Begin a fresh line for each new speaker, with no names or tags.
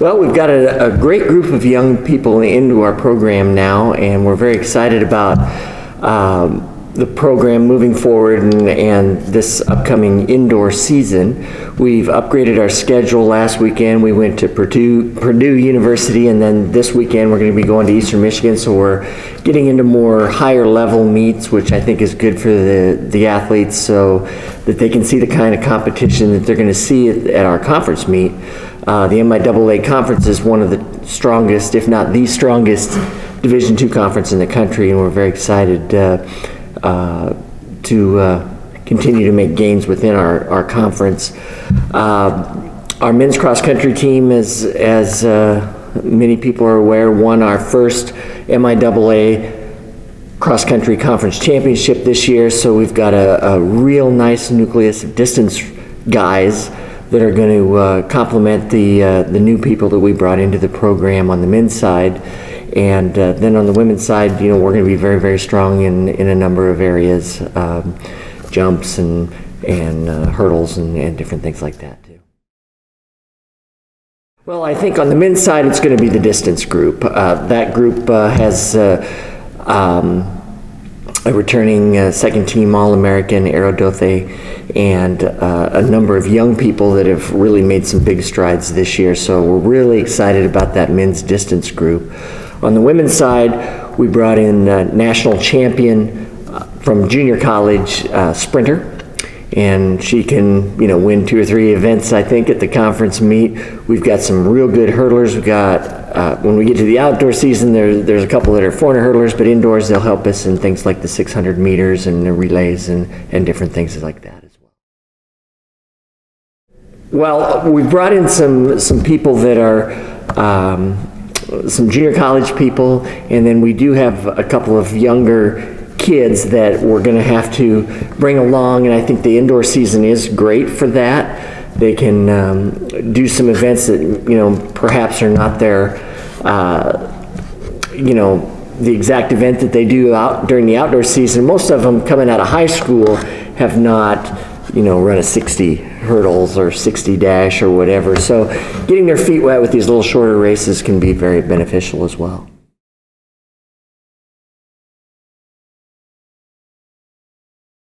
Well, we've got a, a great group of young people into our program now, and we're very excited about um, the program moving forward and, and this upcoming indoor season. We've upgraded our schedule last weekend. We went to Purdue, Purdue University, and then this weekend we're going to be going to Eastern Michigan. So we're getting into more higher level meets, which I think is good for the, the athletes so that they can see the kind of competition that they're going to see at, at our conference meet. Uh, the MIAA conference is one of the strongest, if not the strongest, Division II conference in the country, and we're very excited uh, to uh, continue to make gains within our, our conference. Uh, our men's cross country team, is, as uh, many people are aware, won our first MIAA cross country conference championship this year, so we've got a, a real nice nucleus of distance guys that are going to uh, complement the, uh, the new people that we brought into the program on the men's side. And uh, then on the women's side, you know, we're going to be very, very strong in, in a number of areas, um, jumps and, and uh, hurdles and, and different things like that too. Well, I think on the men's side, it's going to be the distance group. Uh, that group uh, has um, a returning uh, second team All American, Aerodothe, and uh, a number of young people that have really made some big strides this year. So we're really excited about that men's distance group. On the women's side, we brought in uh, national champion uh, from junior college uh, sprinter and she can, you know, win two or three events, I think, at the conference meet. We've got some real good hurdlers. We've got, uh, when we get to the outdoor season, there, there's a couple that are 400 hurdlers, but indoors they'll help us in things like the 600 meters and the relays and, and different things like that as well. Well, we brought in some, some people that are, um, some junior college people, and then we do have a couple of younger kids that we're going to have to bring along, and I think the indoor season is great for that. They can um, do some events that you know perhaps are not their, uh, you know, the exact event that they do out during the outdoor season. Most of them coming out of high school have not, you know, run a 60 hurdles or 60 dash or whatever. So getting their feet wet with these little shorter races can be very beneficial as well.